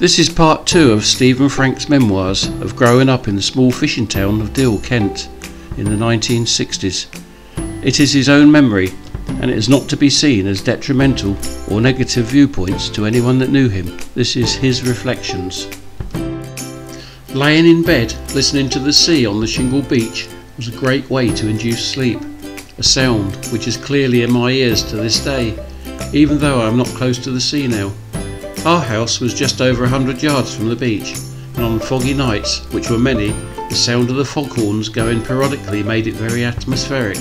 This is part two of Steven Franks' memoirs of growing up in the small fishing town of Deal, Kent, in the 1960s. It is his own memory, and it is not to be seen as detrimental or negative viewpoints to anyone that knew him. This is his reflections. Laying in bed, listening to the sea on the shingle beach was a great way to induce sleep, a sound which is clearly in my ears to this day, even though I am not close to the sea now. Our house was just over a hundred yards from the beach, and on foggy nights, which were many, the sound of the foghorns going periodically made it very atmospheric.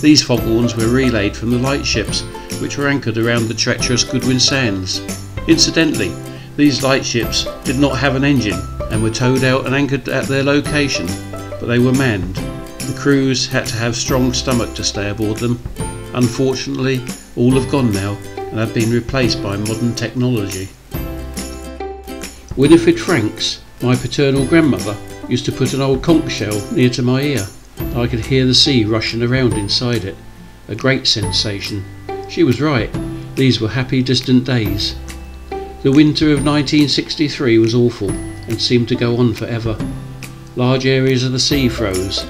These foghorns were relayed from the lightships, which were anchored around the treacherous Goodwin Sands. Incidentally, these lightships did not have an engine and were towed out and anchored at their location, but they were manned. The crews had to have strong stomach to stay aboard them. Unfortunately, all have gone now and have been replaced by modern technology. Winifred Franks, my paternal grandmother, used to put an old conch shell near to my ear. I could hear the sea rushing around inside it. A great sensation. She was right. These were happy distant days. The winter of 1963 was awful and seemed to go on forever. Large areas of the sea froze.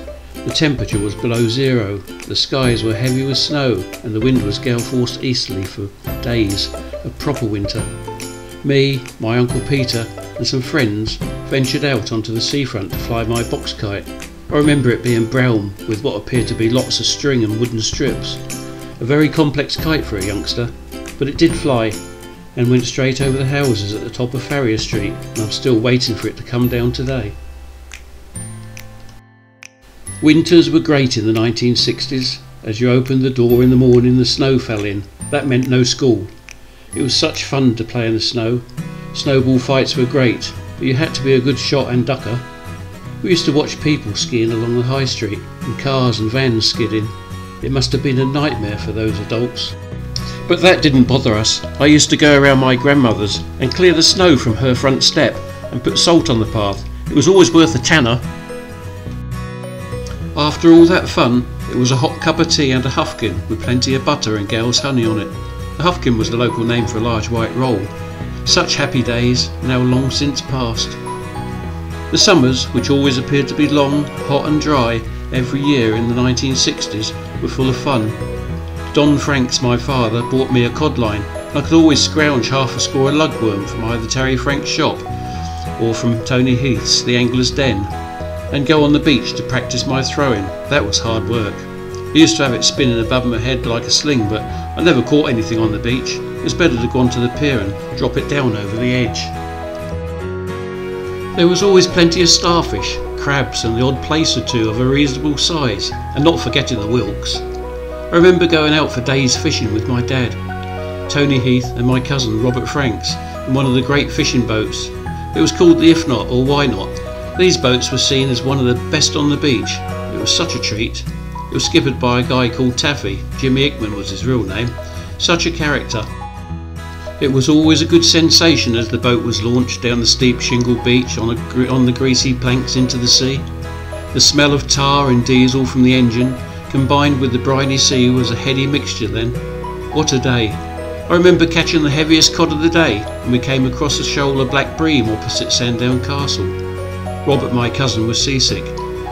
The temperature was below zero, the skies were heavy with snow, and the wind was gale force easterly for days, a proper winter. Me, my Uncle Peter, and some friends ventured out onto the seafront to fly my box kite. I remember it being brown with what appeared to be lots of string and wooden strips. A very complex kite for a youngster, but it did fly and went straight over the houses at the top of Farrier Street, and I'm still waiting for it to come down today. Winters were great in the 1960s. As you opened the door in the morning, the snow fell in. That meant no school. It was such fun to play in the snow. Snowball fights were great, but you had to be a good shot and ducker. We used to watch people skiing along the high street, and cars and vans skidding. It must have been a nightmare for those adults. But that didn't bother us. I used to go around my grandmother's and clear the snow from her front step and put salt on the path. It was always worth a tanner. After all that fun, it was a hot cup of tea and a huffkin with plenty of butter and Gale's honey on it. The huffkin was the local name for a large white roll. Such happy days, now long since past. The summers, which always appeared to be long, hot and dry every year in the 1960s, were full of fun. Don Franks, my father, bought me a codline, and I could always scrounge half a score of lugworm from either Terry Franks' shop or from Tony Heath's The Angler's Den and go on the beach to practice my throwing. That was hard work. I used to have it spinning above my head like a sling, but I never caught anything on the beach. It was better to go onto the pier and drop it down over the edge. There was always plenty of starfish, crabs, and the odd plaice or two of a reasonable size, and not forgetting the wilks. I remember going out for days fishing with my dad, Tony Heath, and my cousin Robert Franks in one of the great fishing boats. It was called the If Not or Why Not, these boats were seen as one of the best on the beach. It was such a treat. It was skippered by a guy called Taffy. Jimmy Ickman was his real name. Such a character. It was always a good sensation as the boat was launched down the steep shingle beach on, a, on the greasy planks into the sea. The smell of tar and diesel from the engine, combined with the briny sea, was a heady mixture then. What a day! I remember catching the heaviest cod of the day when we came across a shoal of black bream opposite Sandown Castle. Robert, my cousin, was seasick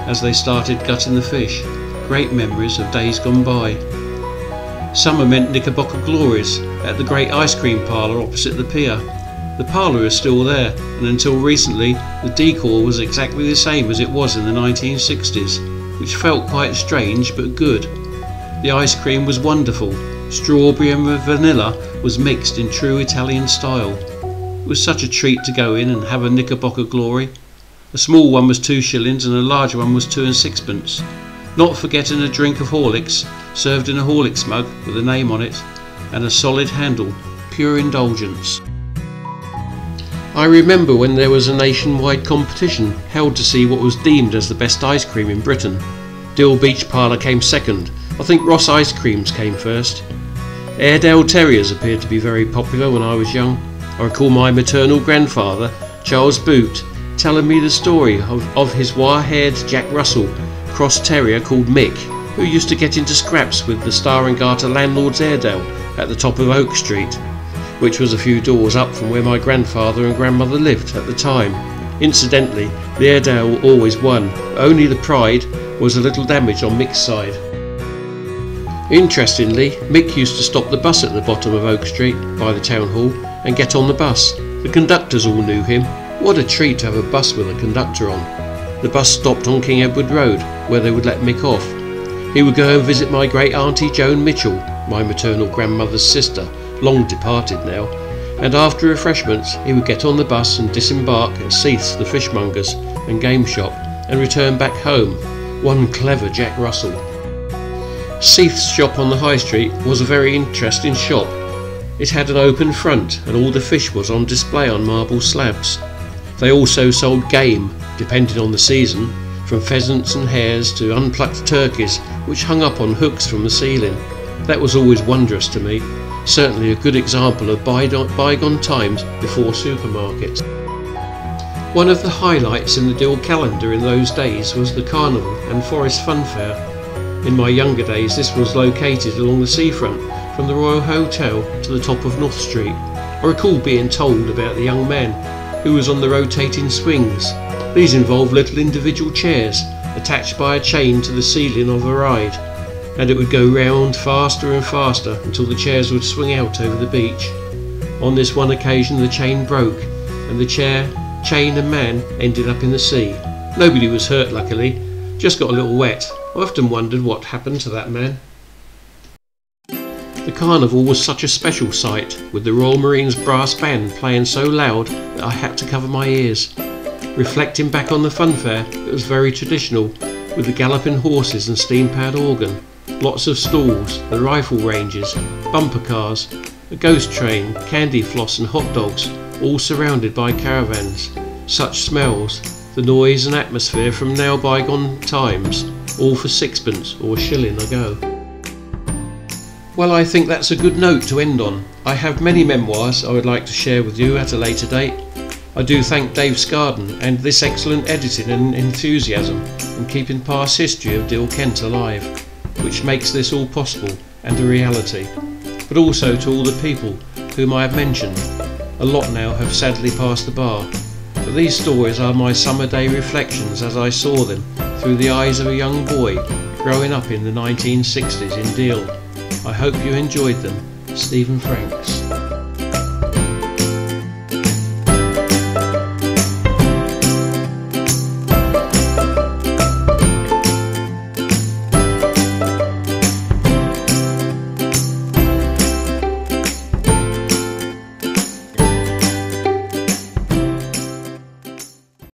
as they started gutting the fish. Great memories of days gone by. Summer meant Knickerbocker glories at the great ice cream parlour opposite the pier. The parlour is still there, and until recently, the decor was exactly the same as it was in the 1960s, which felt quite strange but good. The ice cream was wonderful. Strawberry and vanilla was mixed in true Italian style. It was such a treat to go in and have a Knickerbocker glory. A small one was two shillings and a larger one was two and sixpence. Not forgetting a drink of Horlicks, served in a Horlicks mug with a name on it, and a solid handle, pure indulgence. I remember when there was a nationwide competition held to see what was deemed as the best ice cream in Britain. Deal Beach Parlour came second. I think Ross Ice Creams came first. Airedale Terriers appeared to be very popular when I was young. I recall my maternal grandfather, Charles Boot, telling me the story of, of his wire-haired Jack Russell cross terrier called Mick, who used to get into scraps with the Star and Garter landlord's Airedale at the top of Oak Street. which was a few doors up from where my grandfather and grandmother lived at the time. Incidentally, the Airedale always won, only the Pride was a little damaged on Mick's side. Interestingly, Mick used to stop the bus at the bottom of Oak Street by the town hall and get on the bus. The conductors all knew him. What a treat to have a bus with a conductor on. The bus stopped on King Edward Road, where they would let Mick off. He would go and visit my great auntie Joan Mitchell, my maternal grandmother's sister, long departed now, and after refreshments he would get on the bus and disembark at Seath's the fishmonger's and game shop and return back home. One clever Jack Russell. Seath's shop on the High Street was a very interesting shop. It had an open front and all the fish was on display on marble slabs. They also sold game, depending on the season, from pheasants and hares to unplucked turkeys which hung up on hooks from the ceiling. That was always wondrous to me, certainly a good example of bygone times before supermarkets. One of the highlights in the Deal calendar in those days was the Carnival and Forest Funfair. In my younger days this was located along the seafront from the Royal Hotel to the top of North Street. I recall being told about the young man who was on the rotating swings. These involved little individual chairs attached by a chain to the ceiling of a ride, and it would go round faster and faster until the chairs would swing out over the beach. On this one occasion the chain broke, and the chair, chain and man ended up in the sea. Nobody was hurt luckily, just got a little wet. I often wondered what happened to that man. The carnival was such a special sight, with the Royal Marines brass band playing so loud that I had to cover my ears. Reflecting back on the funfair, it was very traditional, with the galloping horses and steam-powered organ, lots of stalls, the rifle ranges, bumper cars, a ghost train, candy floss and hot dogs, all surrounded by caravans. Such smells, the noise and atmosphere from now bygone times, all for sixpence or a shilling a go. Well, I think that's a good note to end on. I have many memoirs I would like to share with you at a later date. I do thank Dave Skardon and this excellent editing and enthusiasm in keeping past history of Deal Kent alive, which makes this all possible and a reality. But also to all the people whom I have mentioned. A lot now have sadly passed the bar, but these stories are my summer day reflections as I saw them through the eyes of a young boy growing up in the 1960s in Deal. I hope you enjoyed them. Steven Franks.